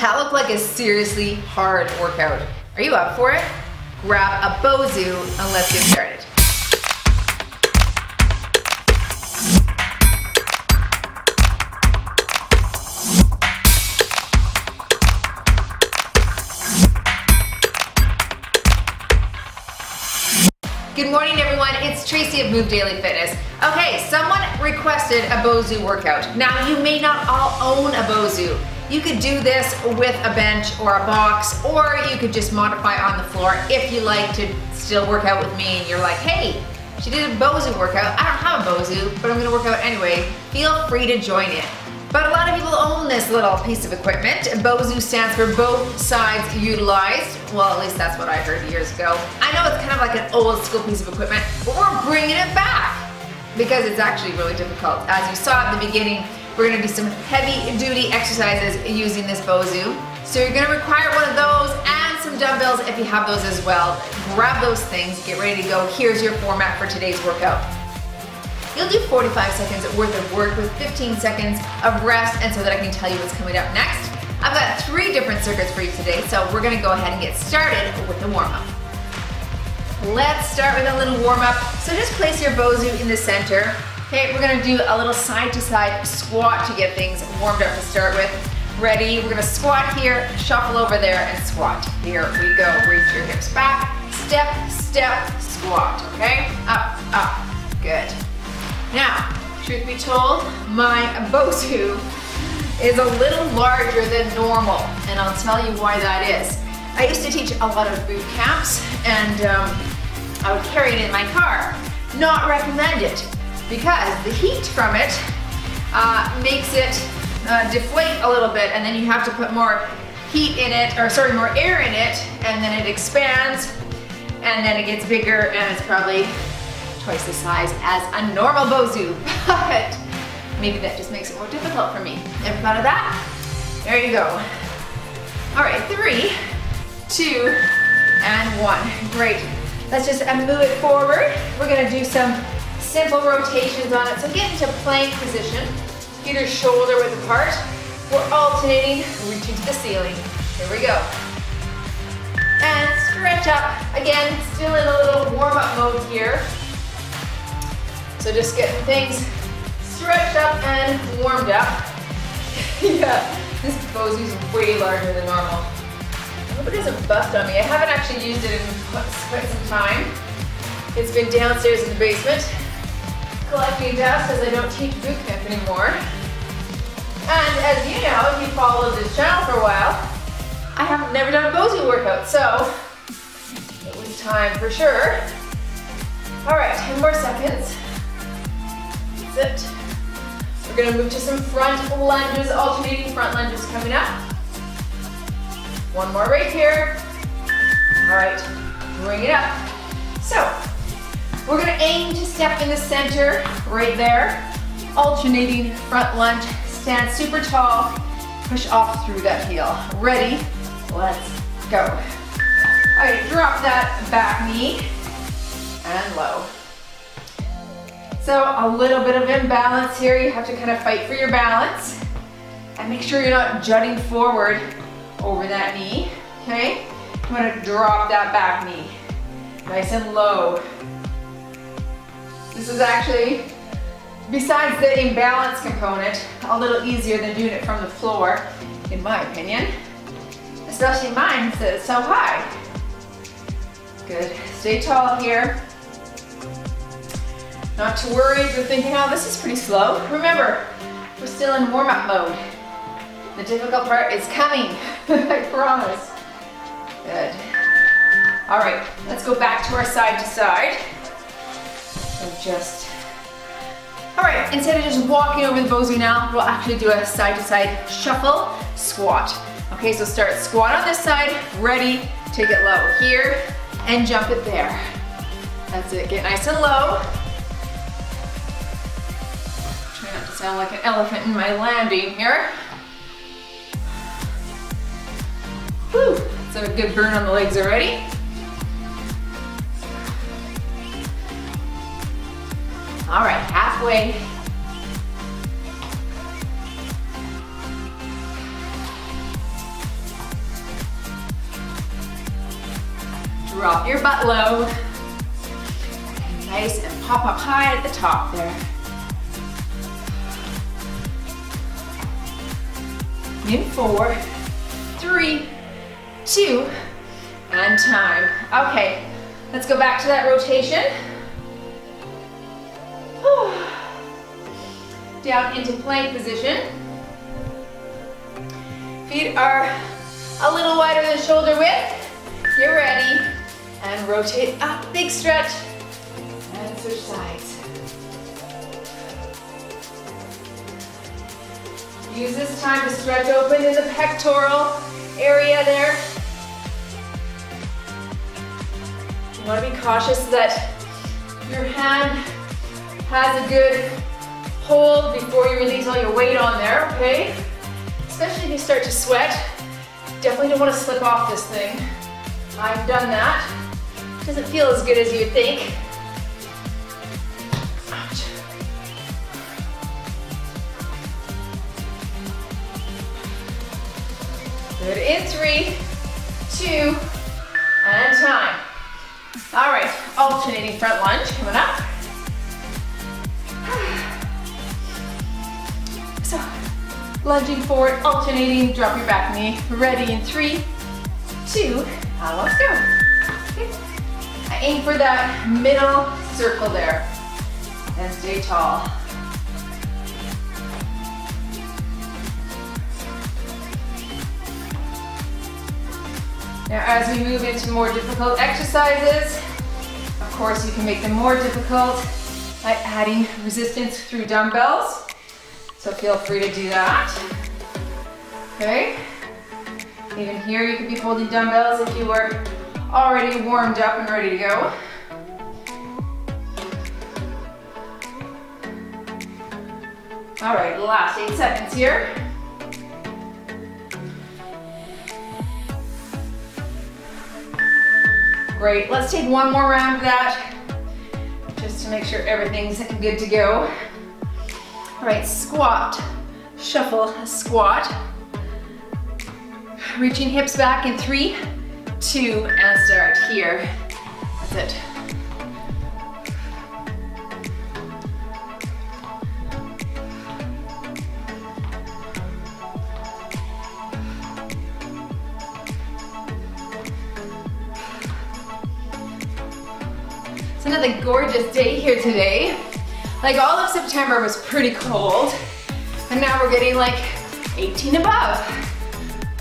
That looked like a seriously hard workout. Are you up for it? Grab a Bosu and let's get started. Good morning everyone, it's Tracy of Move Daily Fitness. Okay, someone requested a Bosu workout. Now you may not all own a Bosu. You could do this with a bench or a box, or you could just modify on the floor if you like to still work out with me and you're like, hey, she did a Bosu workout. I don't have a Bosu, but I'm gonna work out anyway. Feel free to join in. But a lot of people own this little piece of equipment. BOSU stands for both sides utilized. Well, at least that's what I heard years ago. I know it's kind of like an old school piece of equipment, but we're bringing it back because it's actually really difficult. As you saw at the beginning, we're gonna do some heavy duty exercises using this BOSU. So you're gonna require one of those and some dumbbells if you have those as well. Grab those things, get ready to go. Here's your format for today's workout. You'll do 45 seconds worth of work with 15 seconds of rest and so that I can tell you what's coming up next. I've got three different circuits for you today, so we're gonna go ahead and get started with the warm-up. Let's start with a little warm-up. So just place your Bosu in the center. Okay, we're gonna do a little side-to-side -side squat to get things warmed up to start with. Ready, we're gonna squat here, shuffle over there, and squat. Here we go, reach your hips back, step, step, squat, okay? Up, up, good. Now, truth be told, my Bosu is a little larger than normal, and I'll tell you why that is. I used to teach a lot of boot camps, and um, I would carry it in my car. Not recommended, because the heat from it uh, makes it uh, deflate a little bit, and then you have to put more heat in it, or sorry, more air in it, and then it expands, and then it gets bigger, and it's probably twice the size as a normal Bosu, but maybe that just makes it more difficult for me. Ever thought of that? There you go. All right, three, two, and one. Great. Let's just move it forward. We're gonna do some simple rotations on it. So get into plank position. Are shoulder width apart. We're alternating, reaching to the ceiling. Here we go. And stretch up. Again, still in a little warm-up mode here. So just getting things stretched up and warmed up. yeah, this Bosu is way larger than normal. I hope it doesn't bust on me. I haven't actually used it in quite some time. It's been downstairs in the basement collecting dust as I don't teach boot camp anymore. And as you know, if you followed this channel for a while, I have never done a Bosu workout, so it was time for sure. All right, 10 more seconds. That's it. We're gonna move to some front lunges, alternating front lunges coming up. One more right here. All right, bring it up. So, we're gonna aim to step in the center, right there. Alternating front lunge, stand super tall, push off through that heel. Ready? Let's go. All right, drop that back knee and low. So a little bit of imbalance here. You have to kind of fight for your balance. And make sure you're not jutting forward over that knee, okay? You wanna drop that back knee. Nice and low. This is actually, besides the imbalance component, a little easier than doing it from the floor, in my opinion. Especially mine since it's so high. Good, stay tall here. Not to worry if you're thinking, oh, this is pretty slow. Remember, we're still in warm-up mode. The difficult part is coming, I promise. Good. All right, let's go back to our side to side. So just, all right, instead of just walking over the Bosu now, we'll actually do a side to side shuffle squat. Okay, so start squat on this side, ready, take it low here, and jump it there. That's it, get nice and low. Try not to sound like an elephant in my landing here. Whew, so a good burn on the legs already. All right, halfway. Drop your butt low. Nice and pop up high at the top there. In four, three, two, and time. Okay, let's go back to that rotation. Down into plank position. Feet are a little wider than shoulder width. Get ready and rotate up, big stretch, and switch sides. Use this time to stretch open in the pectoral area there. You want to be cautious that your hand has a good hold before you release all your weight on there, okay? Especially if you start to sweat. Definitely don't want to slip off this thing. I've done that. Doesn't feel as good as you'd think. Good, in three, two, and time. All right, alternating front lunge coming up. So, lunging forward, alternating, drop your back knee. Ready in three, two, and let's go. Okay. Aim for that middle circle there and stay tall. Now as we move into more difficult exercises, of course you can make them more difficult by adding resistance through dumbbells. So feel free to do that. Okay. Even here you could be holding dumbbells if you were already warmed up and ready to go. All right, last eight seconds here. Great, let's take one more round of that just to make sure everything's good to go. All right, squat, shuffle, squat. Reaching hips back in three, two, and start here. That's it. It's another gorgeous day here today. Like all of September was pretty cold, and now we're getting like 18 above,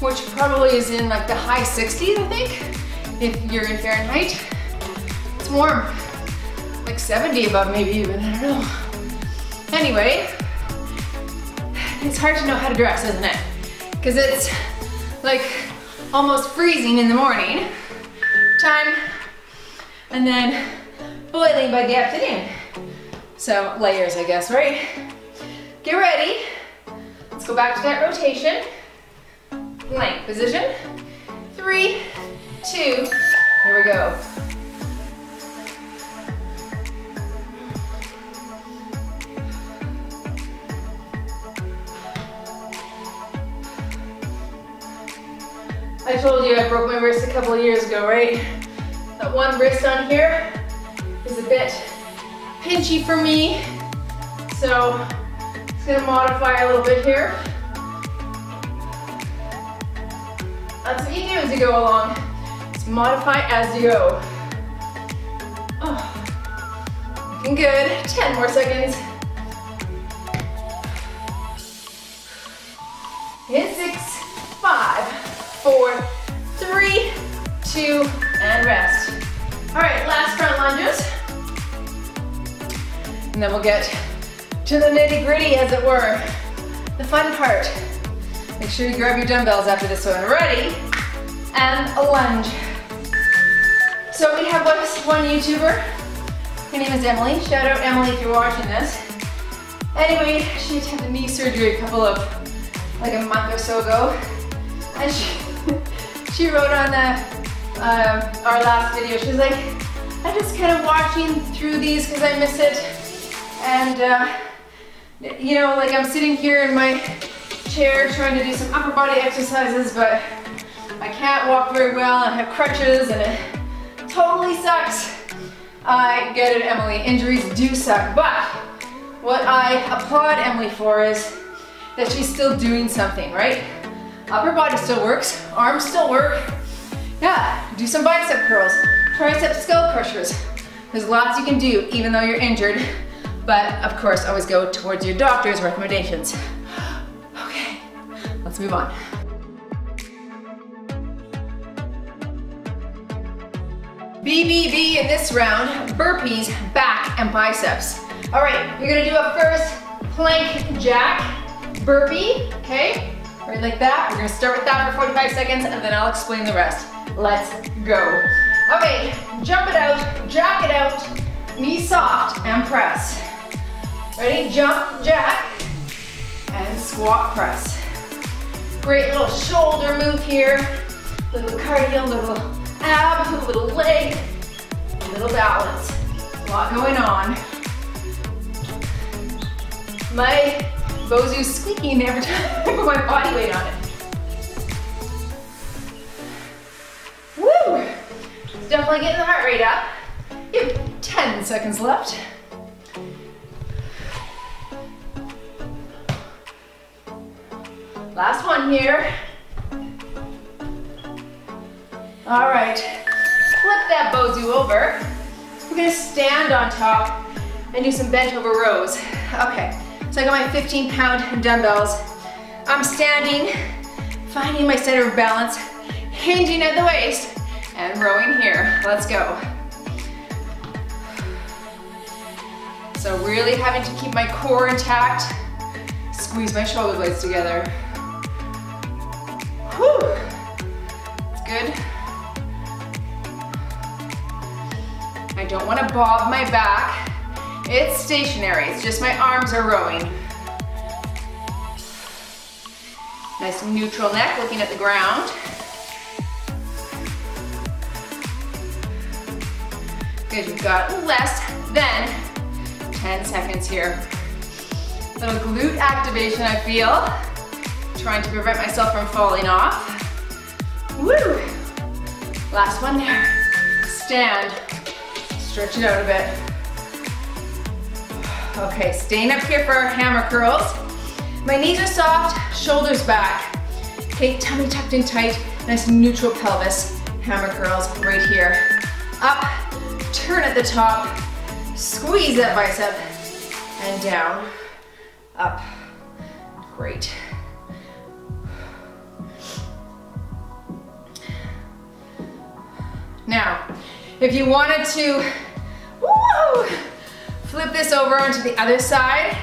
which probably is in like the high 60s, I think, if you're in Fahrenheit. It's warm, like 70 above maybe even, I don't know. Anyway, it's hard to know how to dress, isn't it? Because it's like almost freezing in the morning time, and then boiling by the afternoon. So layers, I guess, right? Get ready. Let's go back to that rotation. Plank position. Three, two, here we go. I told you I broke my wrist a couple years ago, right? That one wrist on here is a bit pinchy for me. So it's gonna modify a little bit here. That's what you do as you go along. Just modify as you go. Oh, looking good. 10 more seconds. In six, five, four, three, two, and rest. All right, last front lunges. And then we'll get to the nitty gritty as it were. The fun part. Make sure you grab your dumbbells after this one. Ready? And a lunge. So we have one YouTuber. Her name is Emily. Shout out Emily if you're watching this. Anyway, she had knee surgery a couple of, like a month or so ago. And she, she wrote on the, uh, our last video, she's like, I'm just kind of watching through these because I miss it. And, uh, you know, like I'm sitting here in my chair trying to do some upper body exercises, but I can't walk very well. I have crutches and it totally sucks. I get it, Emily. Injuries do suck, but what I applaud Emily for is that she's still doing something, right? Upper body still works, arms still work. Yeah, do some bicep curls, tricep skull crushers. There's lots you can do even though you're injured, but of course always go towards your doctor's recommendations. Okay, let's move on. BBB in this round, burpees, back and biceps. All right, you're gonna do a first plank jack burpee, okay? Right like that. We're gonna start with that for 45 seconds and then I'll explain the rest. Let's go. Okay, jump it out, jack it out, knee soft and press. Ready, jump, jack, and squat press. Great little shoulder move here. Little cardio, little ab, little leg, little balance. A lot going on. My Bosu's squeaking every time I put my body weight on it. Woo! Definitely getting the heart rate up. You have 10 seconds left. Last one here. All right, flip that Bosu over. We're gonna stand on top and do some bent over rows. Okay, so I got my 15 pound dumbbells. I'm standing, finding my center of balance, hinging at the waist, and rowing here. Let's go. So really having to keep my core intact, squeeze my shoulder blades together. Whew, it's good. I don't want to bob my back. It's stationary, it's just my arms are rowing. Nice neutral neck, looking at the ground. Good, you've got less than 10 seconds here. Little glute activation, I feel. Trying to prevent myself from falling off. Woo! Last one there. Stand. Stretch it out a bit. Okay, staying up here for our hammer curls. My knees are soft, shoulders back. Okay, tummy tucked in tight, nice neutral pelvis. Hammer curls right here. Up, turn at the top, squeeze that bicep, and down, up. Great. Now, if you wanted to, woo, flip this over onto the other side,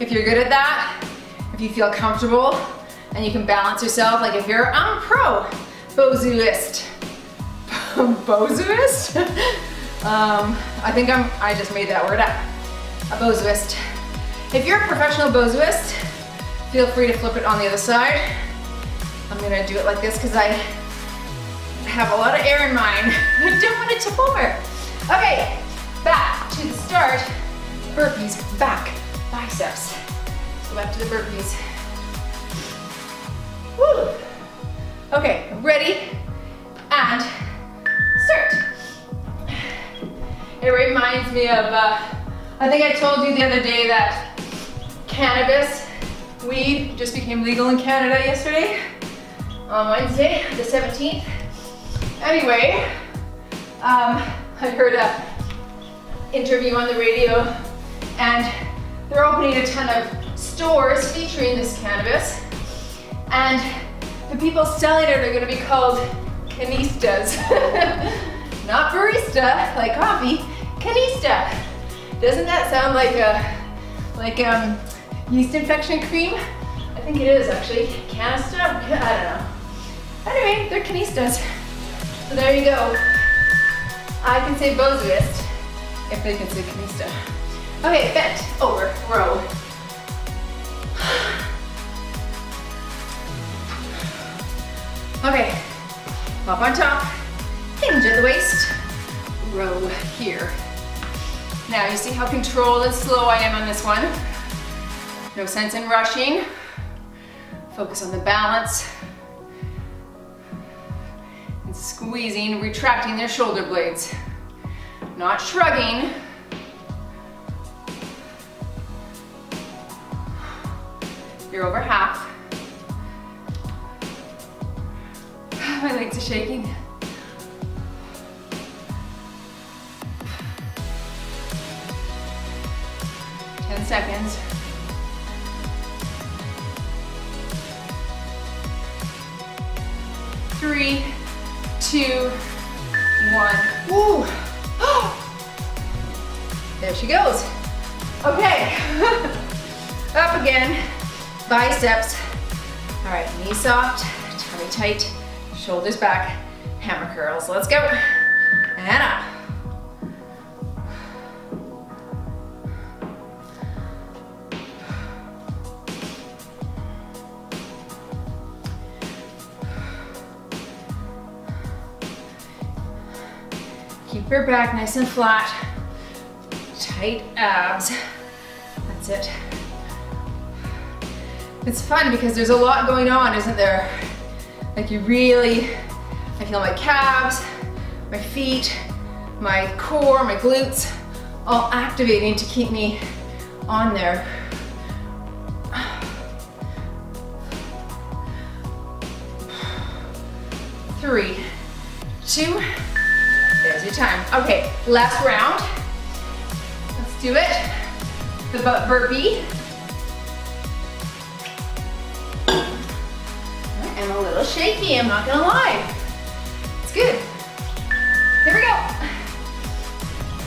if you're good at that, if you feel comfortable and you can balance yourself, like if you're, I'm a pro Bozuist. Bozuist? um, I think I'm, I just made that word up. A Bozuist. If you're a professional Bozuist, feel free to flip it on the other side. I'm gonna do it like this because I have a lot of air in mine. I don't want it to over. Okay, back to the start. Burpees, back, biceps. Go back to the burpees. Woo. Okay, ready, and start. It reminds me of, uh, I think I told you the other day that cannabis, weed, just became legal in Canada yesterday, on Wednesday, the 17th. Anyway, um, I heard a interview on the radio and they're opening a ton of stores featuring this cannabis and the people selling it are gonna be called canistas. Not barista, like coffee, canista. Doesn't that sound like a, like um, yeast infection cream? I think it is actually. Canista? I don't know. Anyway, they're canistas. So there you go. I can say Bosuist if they can say Canista. Okay, bent, oh, over, row. Okay, up on top, hinge at the waist, row here. Now you see how controlled and slow I am on this one. No sense in rushing. Focus on the balance. Squeezing, retracting their shoulder blades. Not shrugging. You're over half. My legs are shaking. Ten seconds. Three, two, one. Woo! There she goes. Okay, up again, biceps. All right, knees soft, tummy tight, shoulders back, hammer curls. Let's go. And up. Your back nice and flat. Tight abs. That's it. It's fun because there's a lot going on, isn't there? Like you really, I feel my calves, my feet, my core, my glutes, all activating to keep me on there. Three, two. Okay, last round. Let's do it. The butt burpee. I'm a little shaky, I'm not gonna lie. It's good. Here we go.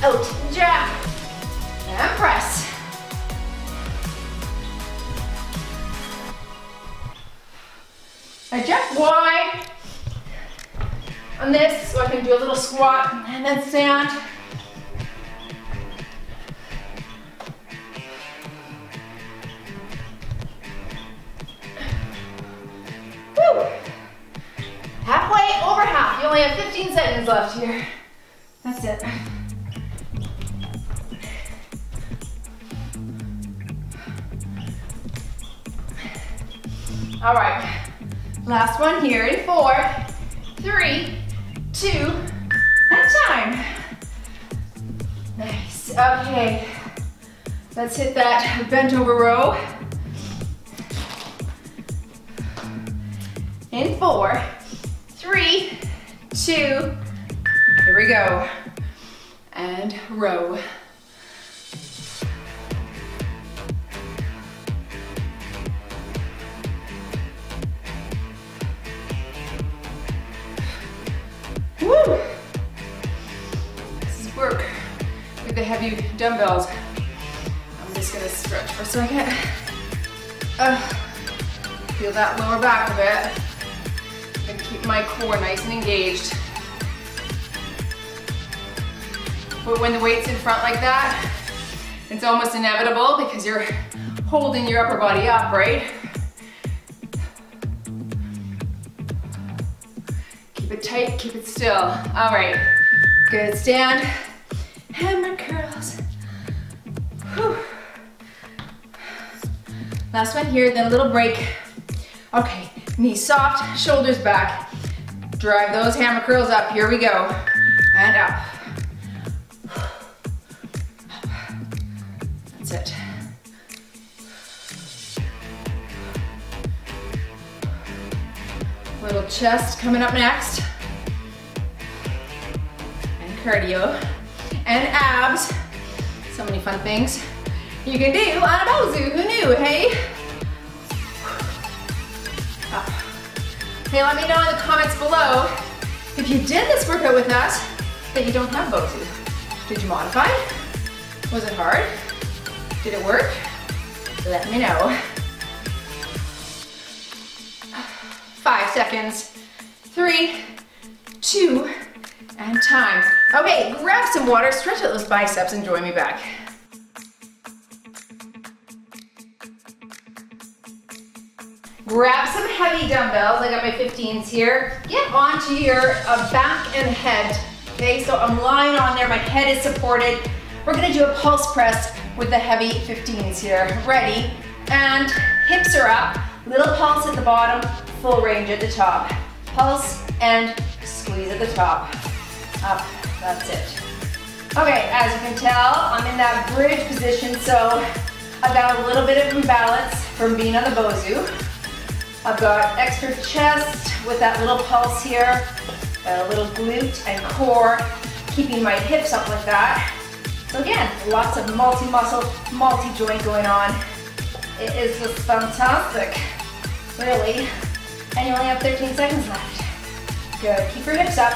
Oh, Out, jab, and press. I jump wide on this so I can do a little squat and then stand. Woo! Halfway, over half. You only have 15 seconds left here. That's it. All right, last one here in four, three, two, and time. Nice, okay. Let's hit that bent over row. In four, three, two, here we go. And row. The heavy dumbbells. I'm just gonna stretch for a second. Uh, feel that lower back a bit. And keep my core nice and engaged. But when the weight's in front like that, it's almost inevitable because you're holding your upper body up, right? Keep it tight, keep it still. All right, good stand. Hammer curls. Whew. Last one here, then a little break. Okay, knees soft, shoulders back. Drive those hammer curls up, here we go. And up. That's it. Little chest coming up next. And cardio. And abs. So many fun things you can do on a Bosu. Who knew, hey? Ah. Hey, let me know in the comments below if you did this workout with us that you don't have Bosu. Did you modify? Was it hard? Did it work? Let me know. Five seconds. Three, two, and time. Okay, grab some water, stretch out those biceps, and join me back. Grab some heavy dumbbells. I got my 15s here. Get onto your uh, back and head. Okay, so I'm lying on there. My head is supported. We're gonna do a pulse press with the heavy 15s here. Ready? And hips are up. Little pulse at the bottom, full range at the top. Pulse and Squeeze at the top. Up, that's it. Okay, as you can tell, I'm in that bridge position, so I've got a little bit of imbalance from being on the Bosu. I've got extra chest with that little pulse here, got a little glute and core, keeping my hips up like that. So again, lots of multi-muscle, multi-joint going on. It is just fantastic, really. And you only have 13 seconds left. Good, keep your hips up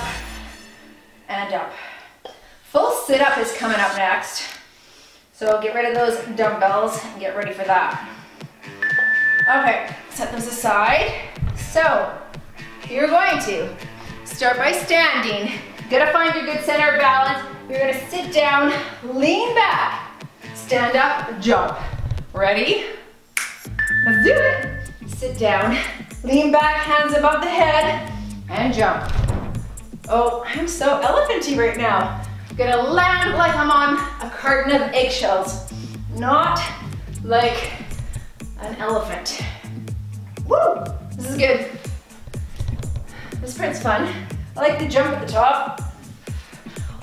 and up. Full sit-up is coming up next. So get rid of those dumbbells and get ready for that. Okay, set those aside. So, you're going to start by standing. You're gonna find your good center of balance. You're gonna sit down, lean back, stand up, jump. Ready? Let's do it. Sit down, lean back, hands above the head, and jump. Oh, I'm so elephanty right now. I'm gonna land like I'm on a carton of eggshells, not like an elephant. Woo! This is good. This part's fun. I like the jump at the top.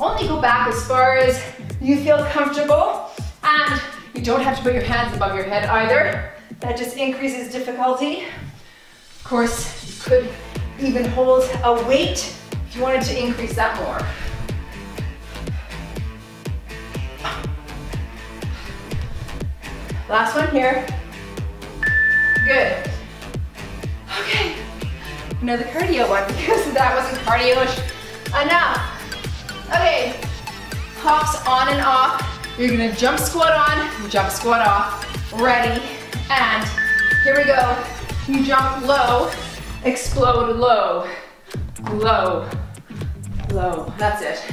Only go back as far as you feel comfortable and you don't have to put your hands above your head either. That just increases difficulty. Of course, you could even hold a weight you wanted to increase that more. Last one here. Good. Okay, another cardio one because that wasn't cardio-ish enough. Okay, hops on and off. You're gonna jump squat on, jump squat off. Ready, and here we go. You jump low, explode low, low, low. That's it.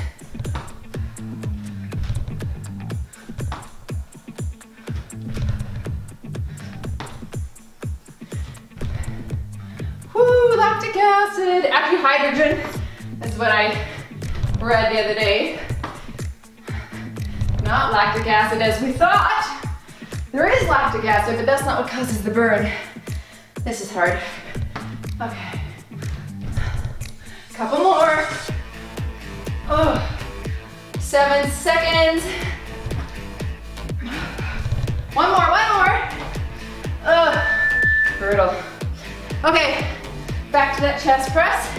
Woo, lactic acid. Hydrogen is what I read the other day. Not lactic acid as we thought. There is lactic acid, but that's not what causes the burn. This is hard. Okay. Couple more. Oh, seven seconds. One more, one more. Ugh, brutal. Okay, back to that chest press.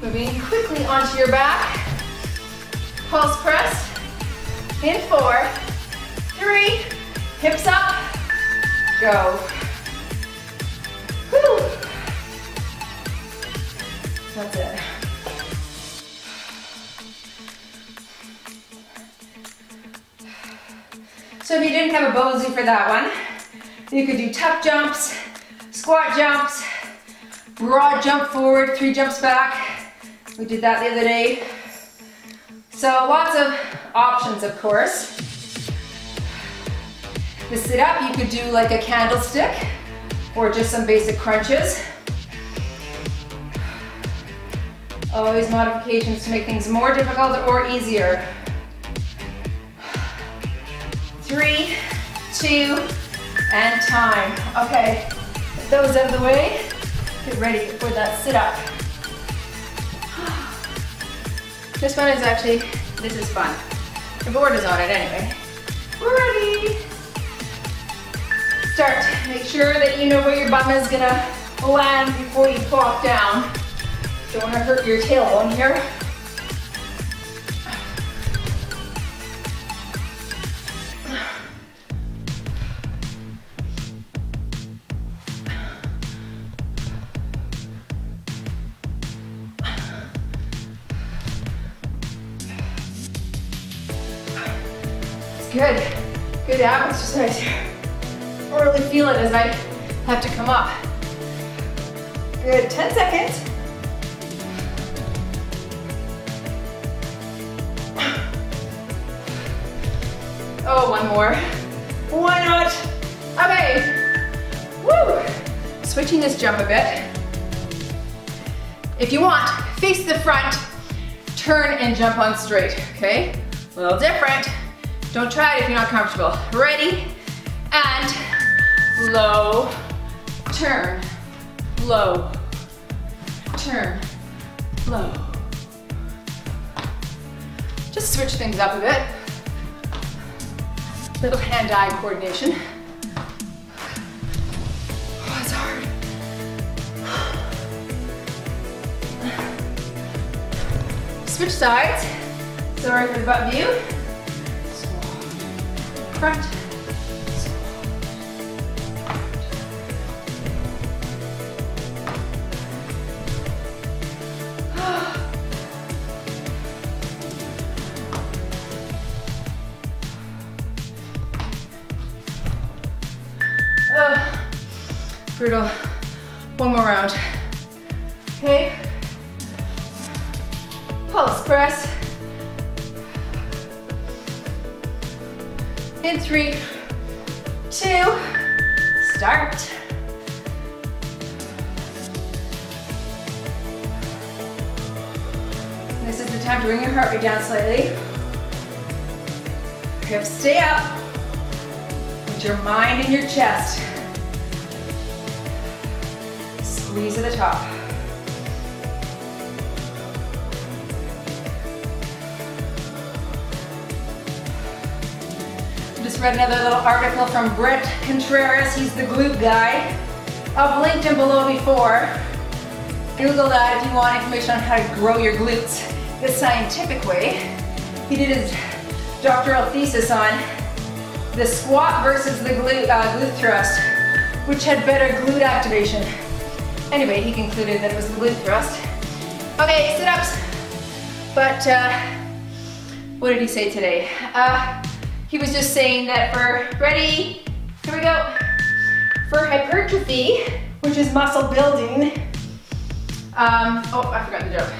Moving quickly onto your back. Pulse press. In four, three, hips up, go. Whew. That's it. So if you didn't have a Bosu for that one, you could do tuck jumps, squat jumps, broad jump forward, three jumps back. We did that the other day. So lots of options, of course. The sit up, you could do like a candlestick or just some basic crunches. Always modifications to make things more difficult or easier. Three, two, and time. Okay, get those out of the way. Get ready for that sit up. This one is actually, this is fun. The board is on it anyway. We're ready. Start. Make sure that you know where your bum is gonna land before you plop down. Don't wanna hurt your tailbone here. Good. Good ab exercise here. I really feel it as I have to come up. Good, 10 seconds. Oh, one more. Why not? Okay. Woo! Switching this jump a bit. If you want, face the front, turn and jump on straight, okay? A little different. Don't try it if you're not comfortable. Ready? And low, turn, low, turn, low. Just switch things up a bit. Little hand-eye coordination. Oh, it's hard. Switch sides. Sorry for the butt view. Front. brutal. One more round. The glute guy. I've linked him below before. Google that if you want information on how to grow your glutes the scientific way. He did his doctoral thesis on the squat versus the glute, uh, glute thrust, which had better glute activation. Anyway, he concluded that it was the glute thrust. Okay, sit-ups. But uh, what did he say today? Uh, he was just saying that for, ready, here we go. For hypertrophy, which is muscle building, um, oh, I forgot the joke.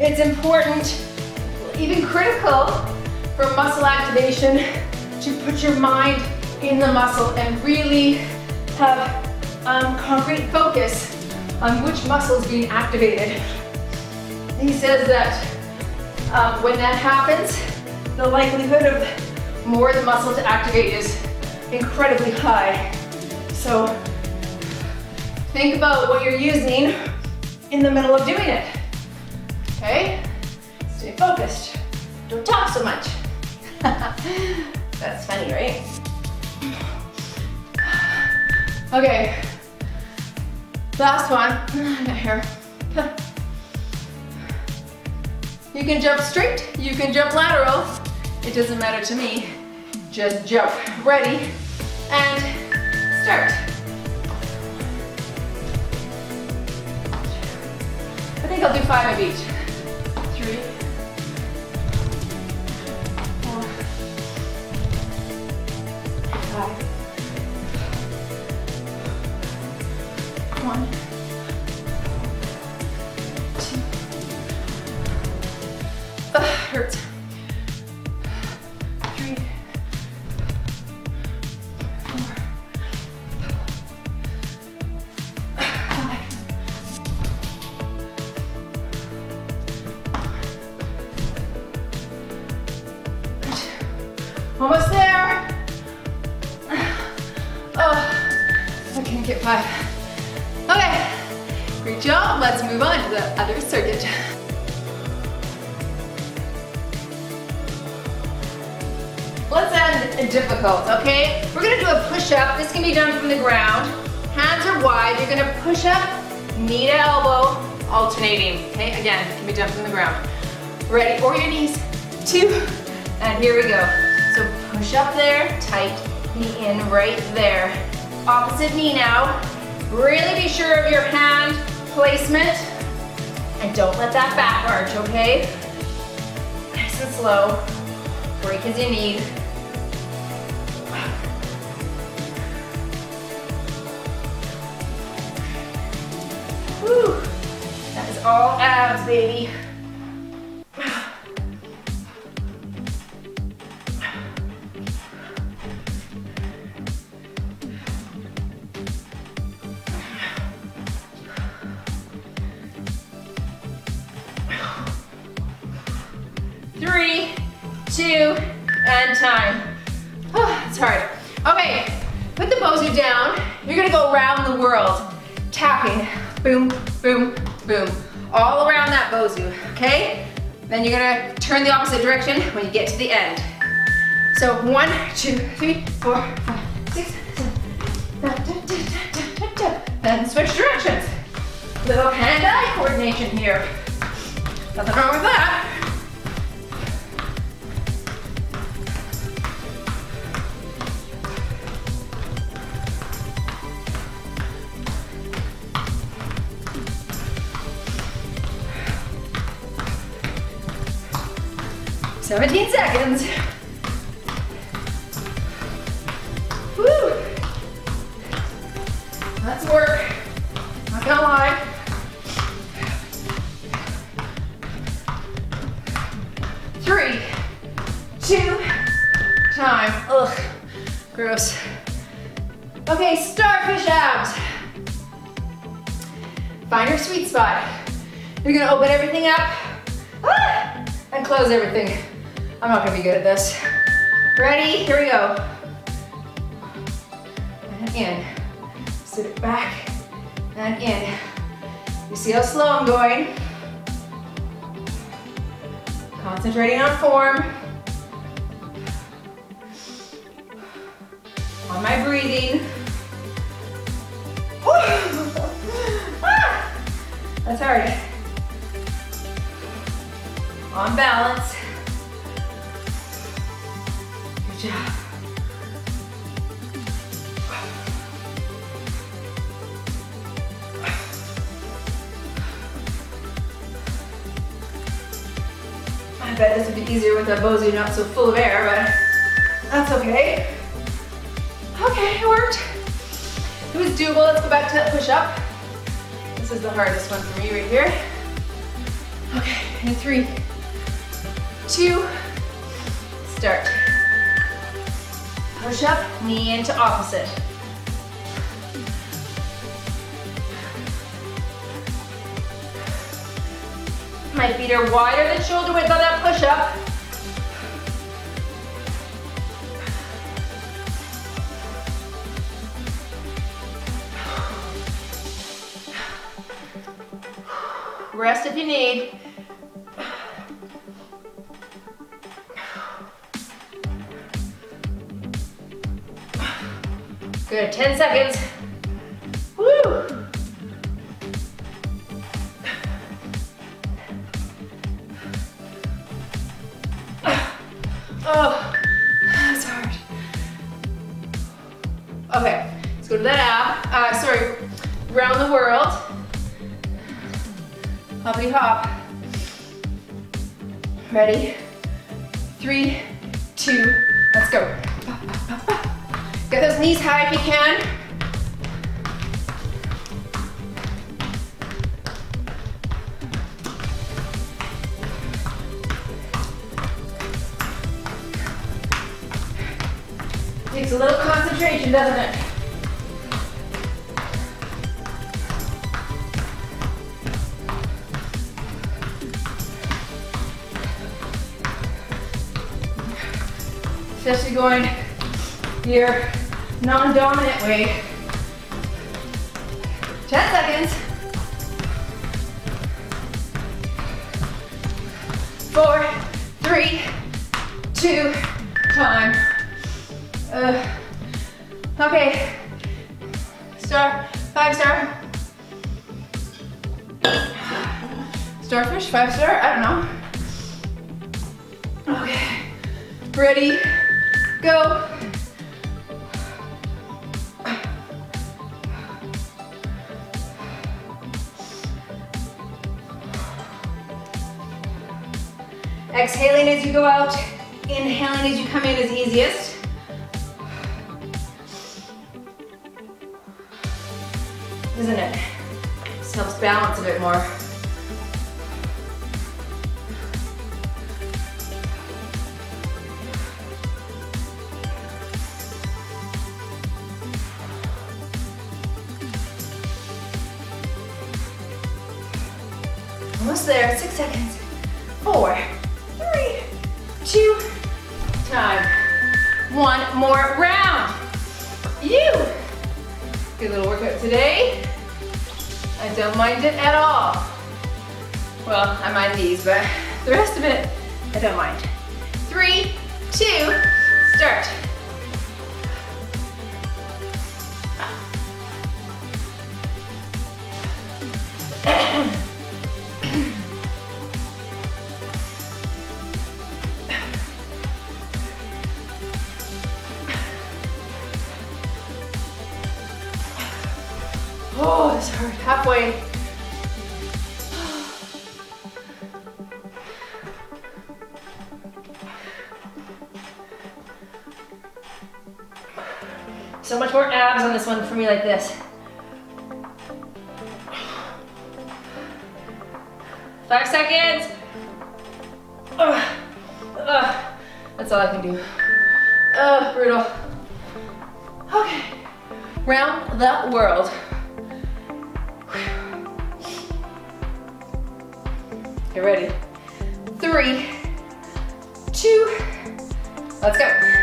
It's important, even critical, for muscle activation to put your mind in the muscle and really have um, concrete focus on which muscle is being activated. He says that um, when that happens, the likelihood of more of the muscle to activate is incredibly high. So think about what you're using in the middle of doing it. Okay? Stay focused. Don't talk so much. That's funny, right? Okay, Last one, hair. You can jump straight, you can jump lateral. It doesn't matter to me. Just jump. Ready, and start. I think I'll do five of each. Three, four, five, One, right there. Opposite knee now. Really be sure of your hand placement and don't let that back arch, okay? Nice and slow. Break as you need. Whew. That is all abs, baby. You're gonna turn the opposite direction when you get to the end. So one, two, three, four, five, six, seven. Then switch directions. Little hand-eye coordination here. Nothing wrong with that. Seventeen seconds. Woo! Let's work. Not gonna lie. Three, two, time. Ugh, gross. Okay, starfish abs. Find your sweet spot. You're gonna open everything up ah, and close everything. I'm not gonna be good at this. Ready? Here we go. And in. Sit it back and in. You see how slow I'm going? Concentrating on form. On my breathing. Ah, that's hard. On balance. Job. I bet this would be easier with a Bosu not so full of air, but that's okay. Okay, it worked. It was doable. Let's go back to that push-up. This is the hardest one for me right here. Okay, in three, two, start. Push up, knee into opposite. My feet are wider than shoulder width on that push up. Rest if you need. Good, 10 seconds. Woo! Oh, that's hard. Okay, let's go to that app. Uh, sorry, round the world. Hoppity hop. Ready? Especially going your non-dominant way. 10 seconds. Four, three, two, time. Uh, okay. Star, five star. Starfish, five star, I don't know. Okay, ready, go. Exhaling as you go out, inhaling as you come in is easiest. Isn't it? This helps balance a bit more. You. Good little workout today. I don't mind it at all. Well, I mind these, but the rest of it, I don't mind. Three, two, start. Halfway. So much more abs on this one for me like this. Five seconds. Ugh. Ugh. That's all I can do. Ugh, brutal. Okay. Round the world. Get ready. Three, two, let's go.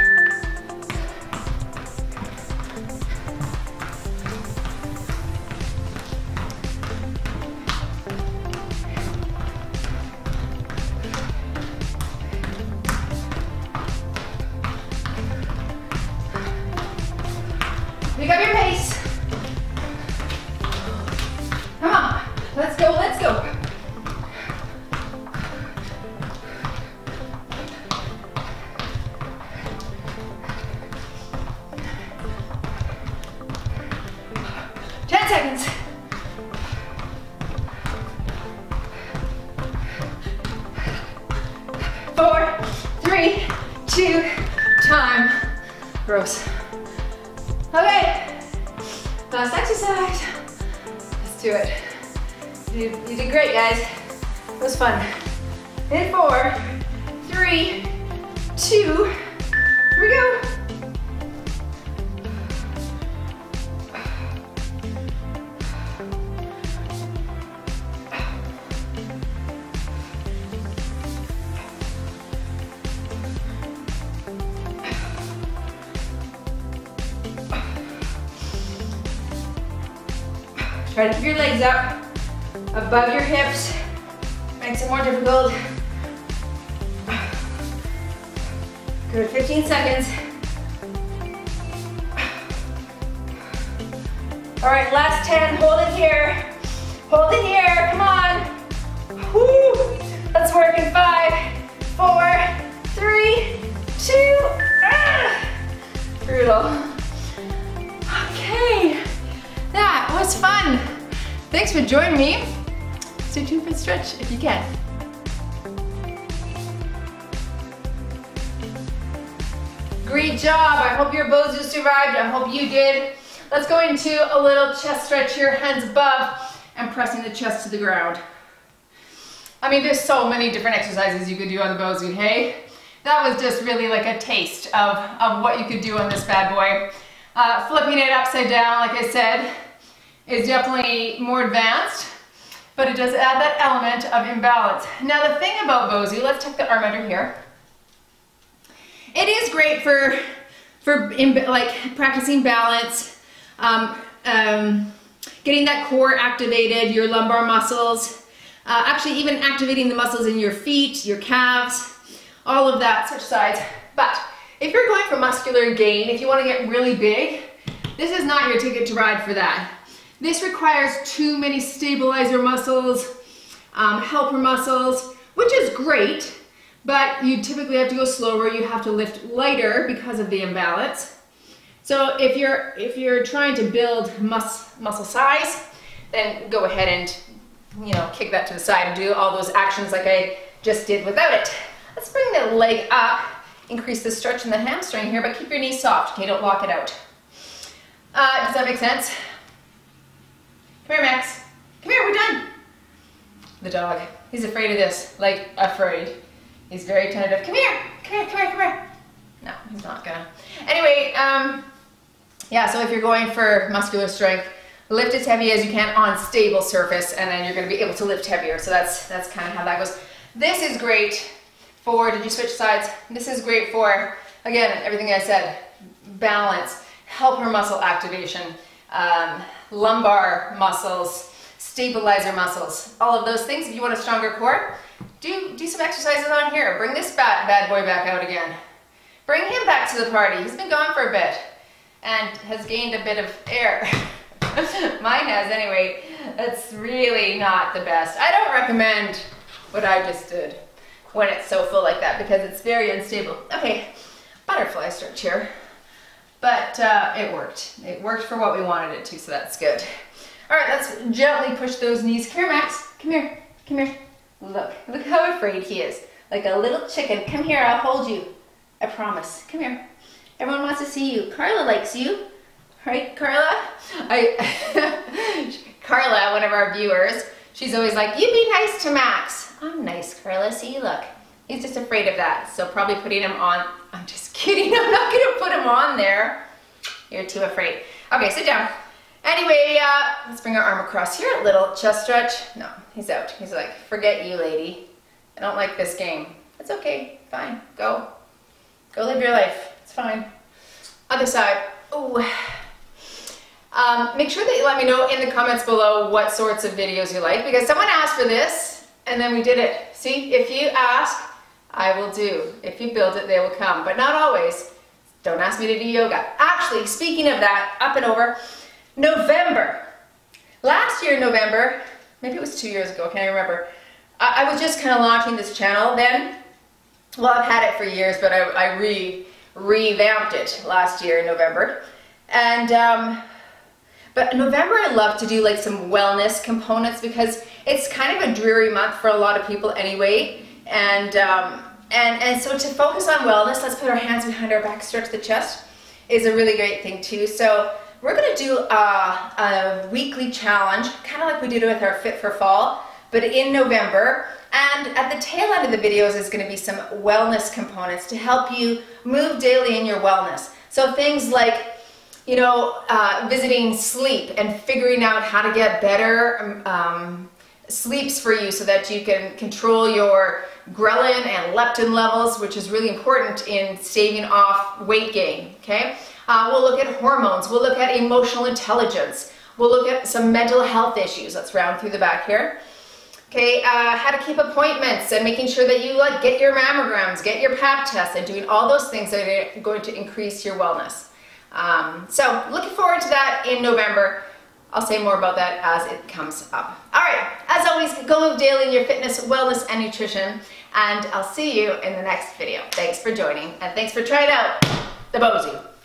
Legs up, above your hips. Makes it more difficult. Good, 15 seconds. All right, last 10, hold it here. Hold it here, come on. Woo. Let's work in five, four, three, two, ah. Brutal. Okay, that was fun. Thanks for joining me. Stay tuned for the stretch if you can. Great job. I hope your Bosu survived. I hope you did. Let's go into a little chest stretch here, hands above, and pressing the chest to the ground. I mean, there's so many different exercises you could do on the Bosu, hey? That was just really like a taste of, of what you could do on this bad boy. Uh, flipping it upside down, like I said, is definitely more advanced, but it does add that element of imbalance. Now the thing about Bosu, let's tuck the arm under here. It is great for, for like practicing balance, um, um, getting that core activated, your lumbar muscles, uh, actually even activating the muscles in your feet, your calves, all of that such sides. But if you're going for muscular gain, if you want to get really big, this is not your ticket to ride for that. This requires too many stabilizer muscles, um, helper muscles, which is great, but you typically have to go slower. You have to lift lighter because of the imbalance. So if you're if you're trying to build mus muscle size, then go ahead and you know kick that to the side and do all those actions like I just did without it. Let's bring the leg up, increase the stretch in the hamstring here, but keep your knee soft. Okay, don't lock it out. Uh, does that make sense? Come here, Max. Come here, we're done. The dog. He's afraid of this. Like, afraid. He's very tentative. Come here. Come here, come here, come here. No, he's not gonna. Anyway, um, yeah, so if you're going for muscular strength, lift as heavy as you can on stable surface, and then you're gonna be able to lift heavier. So that's, that's kind of how that goes. This is great for, did you switch sides? This is great for, again, everything I said, balance, helper muscle activation, um, lumbar muscles, stabilizer muscles, all of those things. If you want a stronger core, do, do some exercises on here. Bring this bad, bad boy back out again. Bring him back to the party. He's been gone for a bit and has gained a bit of air. Mine has anyway. That's really not the best. I don't recommend what I just did when it's so full like that because it's very unstable. Okay, butterfly stretch here. But uh, it worked. It worked for what we wanted it to, so that's good. All right, let's gently push those knees. Come here, Max. Come here. Come here. Look, look how afraid he is. Like a little chicken. Come here, I'll hold you. I promise. Come here. Everyone wants to see you. Carla likes you. Right, Carla? I, Carla, one of our viewers, she's always like, you be nice to Max. I'm nice, Carla. See, look. He's just afraid of that. So probably putting him on, I'm just kidding. I'm not gonna put him on there. You're too afraid. Okay, sit down. Anyway, uh, let's bring our arm across here. A little chest stretch. No, he's out. He's like, forget you, lady. I don't like this game. It's okay. Fine. Go. Go live your life. It's fine. Other side. Ooh. Um, make sure that you let me know in the comments below what sorts of videos you like because someone asked for this and then we did it. See, if you ask, I will do. If you build it, they will come, but not always. Don't ask me to do yoga. Actually, speaking of that, up and over, November. Last year, November, maybe it was two years ago, I can't remember. I, I was just kind of launching this channel then. Well, I've had it for years, but I, I re revamped it last year in November. And, um, but November I love to do like some wellness components because it's kind of a dreary month for a lot of people anyway. And, um, and, and so to focus on wellness, let's put our hands behind our back, stretch the chest, is a really great thing too. So we're gonna do a, a weekly challenge, kind of like we did with our Fit for Fall, but in November. And at the tail end of the videos is gonna be some wellness components to help you move daily in your wellness. So things like, you know, uh, visiting sleep and figuring out how to get better um, sleeps for you so that you can control your ghrelin and leptin levels, which is really important in staving off weight gain, okay? Uh, we'll look at hormones, we'll look at emotional intelligence, we'll look at some mental health issues. Let's round through the back here. Okay, uh, how to keep appointments and making sure that you like get your mammograms, get your pap tests, and doing all those things that are going to increase your wellness. Um, so looking forward to that in November. I'll say more about that as it comes up. All right, as always, go move daily in your fitness, wellness, and nutrition, and I'll see you in the next video. Thanks for joining, and thanks for trying out the Bosu.